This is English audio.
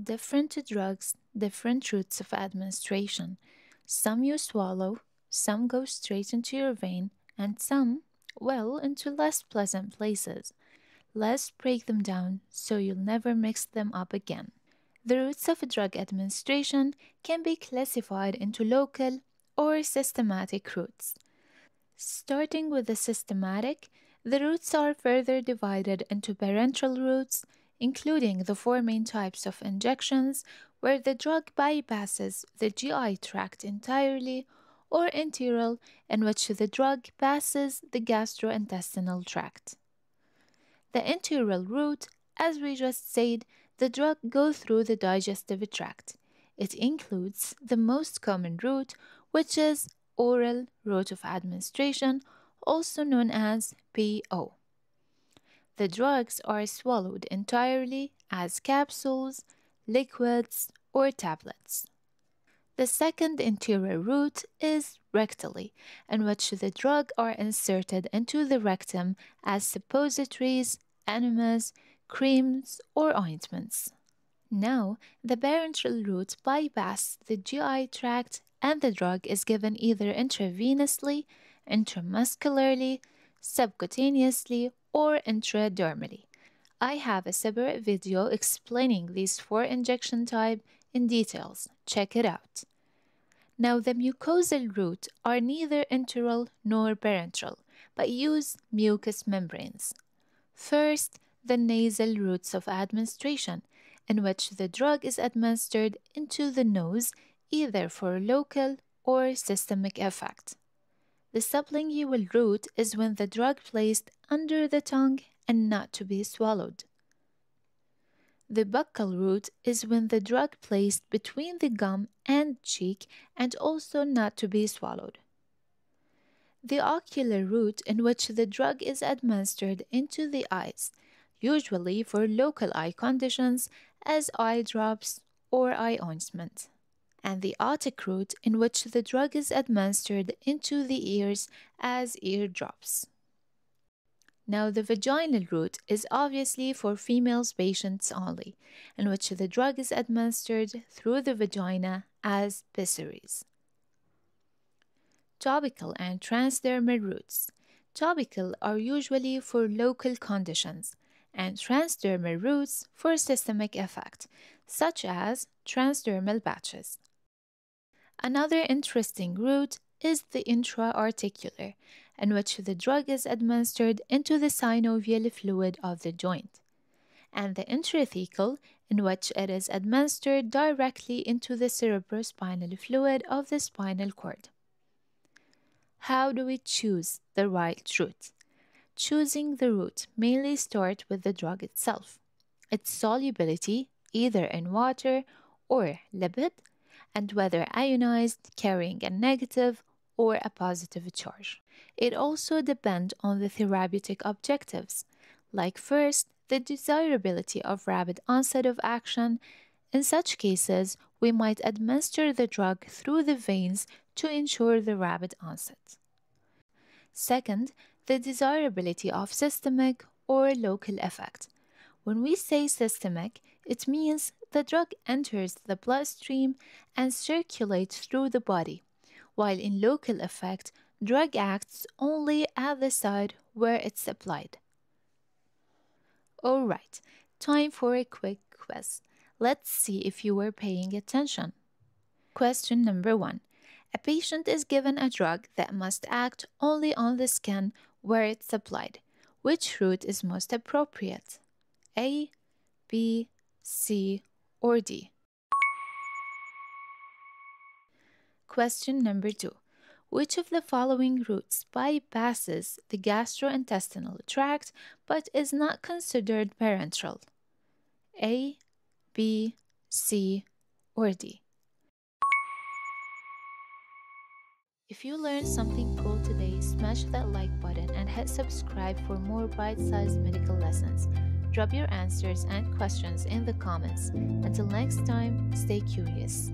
Different drugs, different routes of administration. Some you swallow, some go straight into your vein, and some, well, into less pleasant places. Let's break them down so you'll never mix them up again. The routes of drug administration can be classified into local or systematic routes. Starting with the systematic, the routes are further divided into parenteral routes, including the four main types of injections where the drug bypasses the GI tract entirely, or enteral, in which the drug passes the gastrointestinal tract. The enteral route, as we just said, the drug goes through the digestive tract. It includes the most common route, which is oral route of administration, also known as PO. The drugs are swallowed entirely as capsules, liquids, or tablets. The second enteral route is rectally, in which the drug are inserted into the rectum as suppositories, enemas, creams, or ointments. Now, the parenteral route bypasses the GI tract and the drug is given either intravenously, intramuscularly, subcutaneously, or intradermally. I have a separate video explaining these four injection type in details. Check it out. Now, the mucosal route are neither enteral nor parenteral, but use mucous membranes. First, the nasal routes of administration, in which the drug is administered into the nose either for local or systemic effect. The sublingual route is when the drug placed under the tongue and not to be swallowed. The buccal route is when the drug placed between the gum and cheek and also not to be swallowed. The ocular route in which the drug is administered into the eyes, usually for local eye conditions as eye drops or eye ointment and the otic route in which the drug is administered into the ears as ear drops. Now, the vaginal route is obviously for female patients only, in which the drug is administered through the vagina as pessaries. Topical and transdermal routes. Topical are usually for local conditions, and transdermal routes for systemic effect, such as transdermal patches. Another interesting route is the intra-articular, in which the drug is administered into the synovial fluid of the joint, and the intrathecal, in which it is administered directly into the cerebrospinal fluid of the spinal cord. How do we choose the right route? Choosing the route mainly starts with the drug itself, its solubility, either in water or lipid, and whether ionized, carrying a negative or a positive charge. It also depends on the therapeutic objectives, like first, the desirability of rapid onset of action. In such cases, we might administer the drug through the veins to ensure the rapid onset. Second, the desirability of systemic or local effect. When we say systemic, it means the drug enters the bloodstream and circulates through the body, while in local effect, drug acts only at the site where it's applied. Alright, time for a quick quiz. Let's see if you were paying attention. Question number one. A patient is given a drug that must act only on the skin where it's applied. Which route is most appropriate? A, B, C, or D? Question number two. Which of the following routes bypasses the gastrointestinal tract but is not considered parenteral? A, B, C, or D? If you learned something cool today, smash that like button and hit subscribe for more bite sized medical lessons. Drop your answers and questions in the comments. Until next time, stay curious.